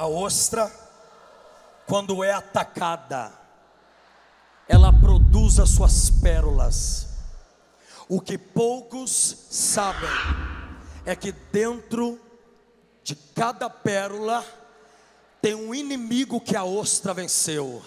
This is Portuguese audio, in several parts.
A ostra, quando é atacada, ela produz as suas pérolas. O que poucos sabem é que dentro de cada pérola tem um inimigo que a ostra venceu.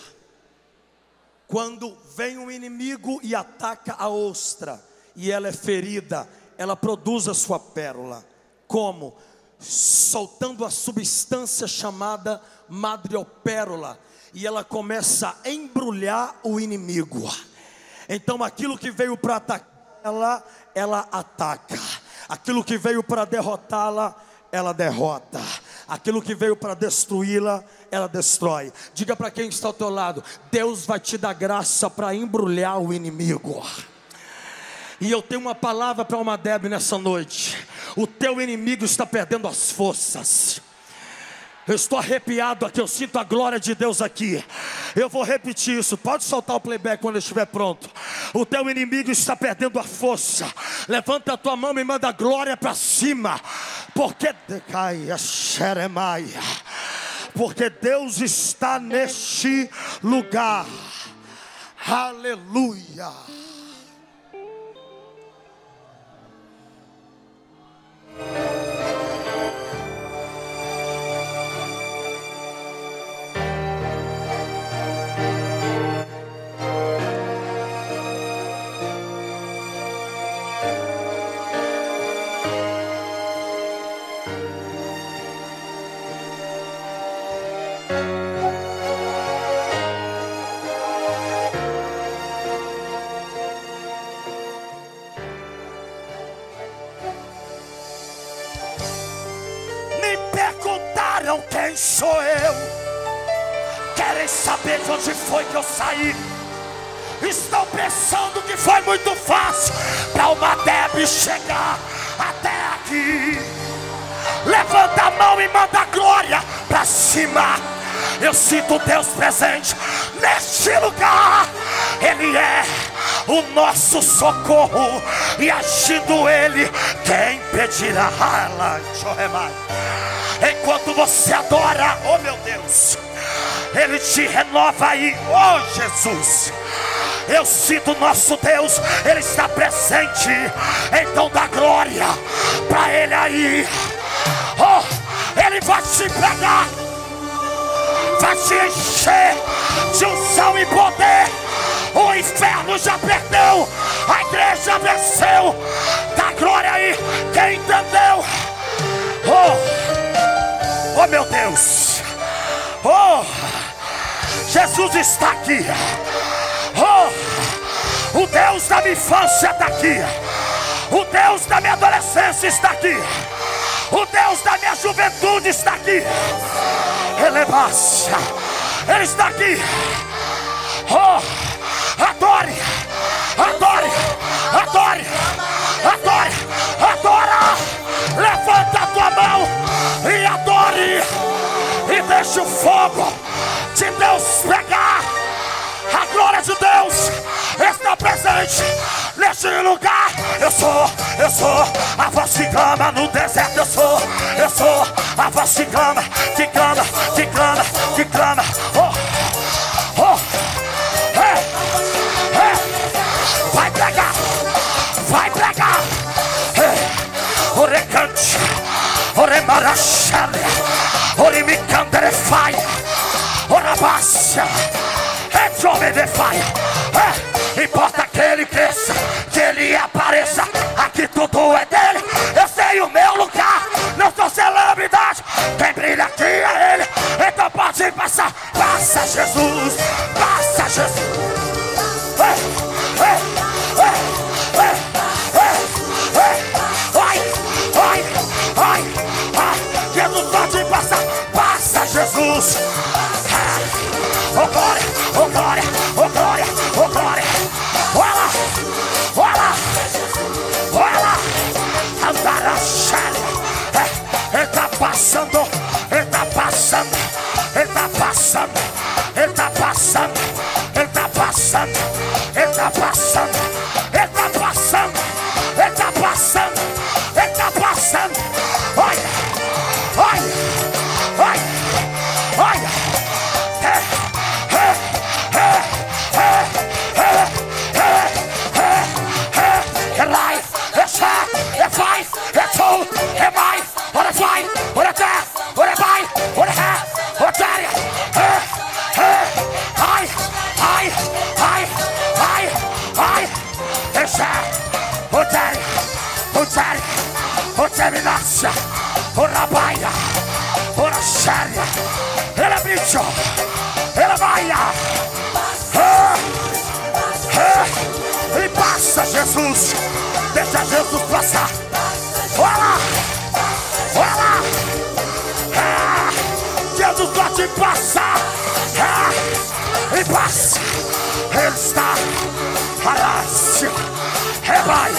Quando vem um inimigo e ataca a ostra, e ela é ferida, ela produz a sua pérola. Como? Soltando a substância chamada madriopérola, e ela começa a embrulhar o inimigo. Então aquilo que veio para atacar ela, ela ataca. Aquilo que veio para derrotá-la, ela derrota. Aquilo que veio para destruí-la, ela destrói. Diga para quem está ao teu lado: Deus vai te dar graça para embrulhar o inimigo. E eu tenho uma palavra para uma Deb nessa noite. O teu inimigo está perdendo as forças. Eu estou arrepiado aqui, eu sinto a glória de Deus aqui. Eu vou repetir isso. Pode soltar o playback quando estiver pronto. O teu inimigo está perdendo a força. Levanta a tua mão e manda a glória para cima. Porque decaia xeremaia. Porque Deus está neste lugar. Aleluia. Quem sou eu. Querem saber de onde foi que eu saí. Estão pensando que foi muito fácil para uma Deb chegar até aqui. Levanta a mão e manda glória para cima. Eu sinto Deus presente neste lugar. Ele é o nosso socorro. E agindo Ele, quem pedirá? Enquanto você adora, oh meu Deus, Ele te renova aí, oh Jesus. Eu sinto nosso Deus, Ele está presente. Então dá glória para Ele aí. Oh, Ele vai te pegar, vai te encher de unção e poder. O inferno já perdeu, meu Deus, oh, Jesus está aqui. Oh, o Deus da minha infância está aqui. O Deus da minha adolescência está aqui. O Deus da minha juventude está aqui. Elevaça. Ele está aqui. Oh, adore, deixa o fogo de Deus pegar. A glória de Deus está presente neste lugar. Eu sou, eu sou a voz que clama no deserto. Eu sou, eu sou a voz que clama, que clama, que clama, que clama. Oh, oh, é. Vai pregar, vai pregar. É. Orecante, oremarachale, orimicanderefai, orabácia. É jovem de faia. É, importa que ele cresça, que ele apareça. Aqui tudo é dele. Eu sei o meu lugar. Não sou celebridade. Quem brilha aqui é ele. Então pode passar. Passa Jesus. Passa Jesus. Jesus. Oh glória, oh glória, oh glória, oh glória. Olha lá, olha lá, olha lá. Andarachale. É, ele tá passando, ela bicho, ela vai, ah, ah, e passa Jesus, deixa Jesus passar, olha. Lá, ah, Jesus pode passar, ah, e passa, ele está, alácio, rebai,